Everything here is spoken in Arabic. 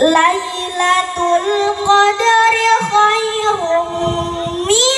ليلة القدر خير من